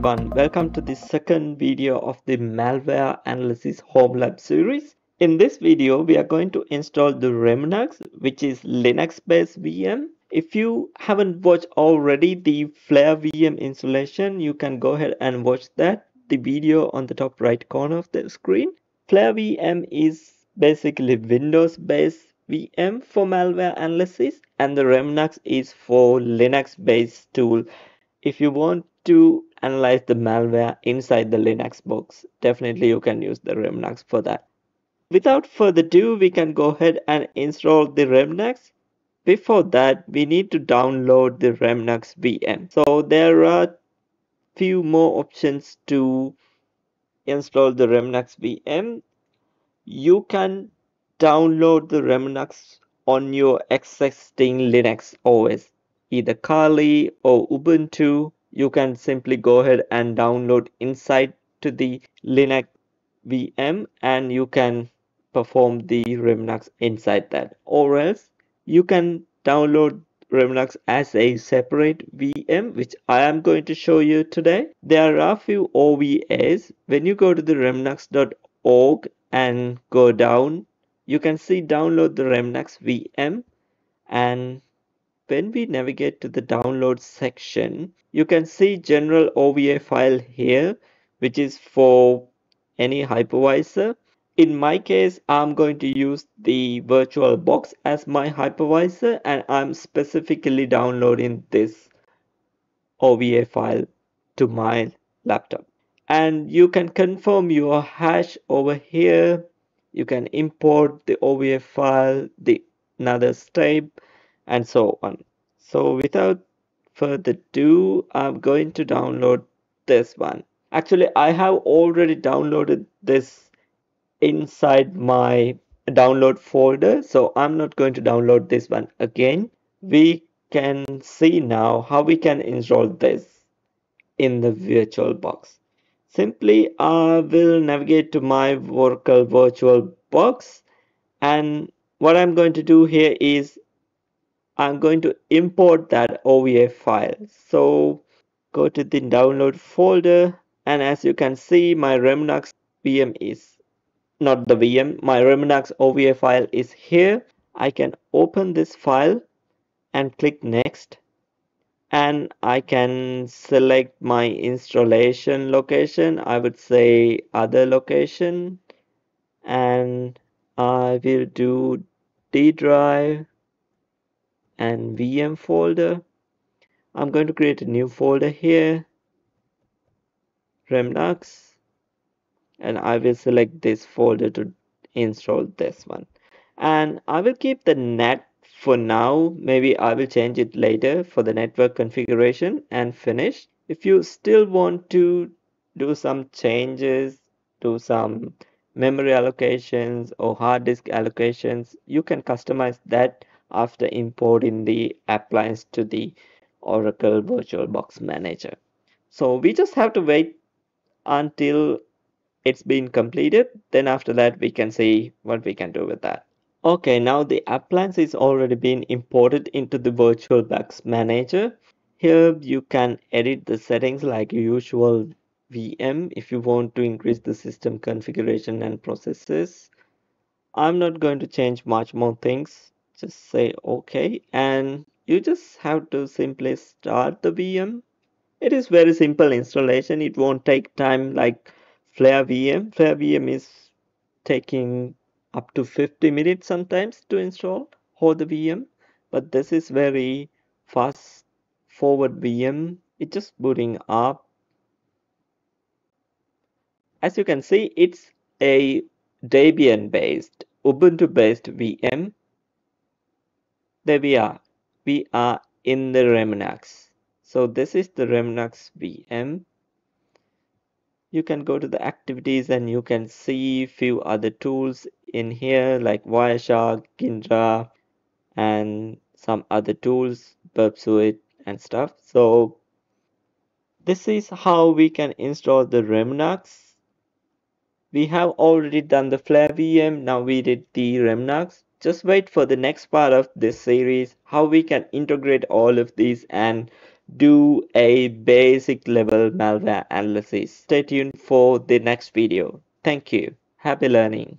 everyone, welcome to the second video of the malware analysis home lab series. In this video, we are going to install the Remnux, which is Linux based VM. If you haven't watched already the Flare VM installation, you can go ahead and watch that, the video on the top right corner of the screen. Flare VM is basically Windows based VM for malware analysis and the Remnux is for Linux based tool if you want to analyze the malware inside the Linux box, definitely you can use the Remnux for that. Without further ado, we can go ahead and install the Remnux. Before that, we need to download the Remnux VM. So there are few more options to install the Remnux VM. You can download the Remnux on your existing Linux OS either Kali or Ubuntu, you can simply go ahead and download inside to the Linux VM and you can perform the Remnux inside that or else you can download Remnux as a separate VM which I am going to show you today. There are a few OVAs. When you go to the remnux.org and go down you can see download the Remnux VM and when we navigate to the download section, you can see general OVA file here, which is for any hypervisor. In my case, I'm going to use the VirtualBox as my hypervisor and I'm specifically downloading this OVA file to my laptop. And you can confirm your hash over here. You can import the OVA file, the another step, and so on. So without further ado, I'm going to download this one. Actually, I have already downloaded this inside my download folder. So I'm not going to download this one again. We can see now how we can install this in the VirtualBox. Simply, I will navigate to my Oracle VirtualBox and what I'm going to do here is I'm going to import that OVA file. So go to the download folder and as you can see my Remnux VM is not the VM, my Remnux OVA file is here. I can open this file and click next and I can select my installation location. I would say other location and I will do D drive and VM folder. I'm going to create a new folder here, Remnux, and I will select this folder to install this one. And I will keep the net for now. Maybe I will change it later for the network configuration and finish. If you still want to do some changes, do some memory allocations or hard disk allocations, you can customize that after importing the appliance to the Oracle VirtualBox Manager. So we just have to wait until it's been completed. Then after that, we can see what we can do with that. Okay, now the appliance is already been imported into the VirtualBox Manager. Here you can edit the settings like usual VM if you want to increase the system configuration and processes. I'm not going to change much more things just say OK and you just have to simply start the VM. It is very simple installation. It won't take time like Flare VM. Flare VM is taking up to 50 minutes sometimes to install hold the VM but this is very fast forward VM. It's just booting up. As you can see, it's a Debian based, Ubuntu based VM there we are. We are in the remnux so this is the remnux vm you can go to the activities and you can see few other tools in here like wireshark Ghidra and some other tools burpsuite and stuff. So this is how we can install the remnux we have already done the flare vm now we did the remnux just wait for the next part of this series how we can integrate all of these and do a basic level malware analysis. Stay tuned for the next video. Thank you. Happy learning.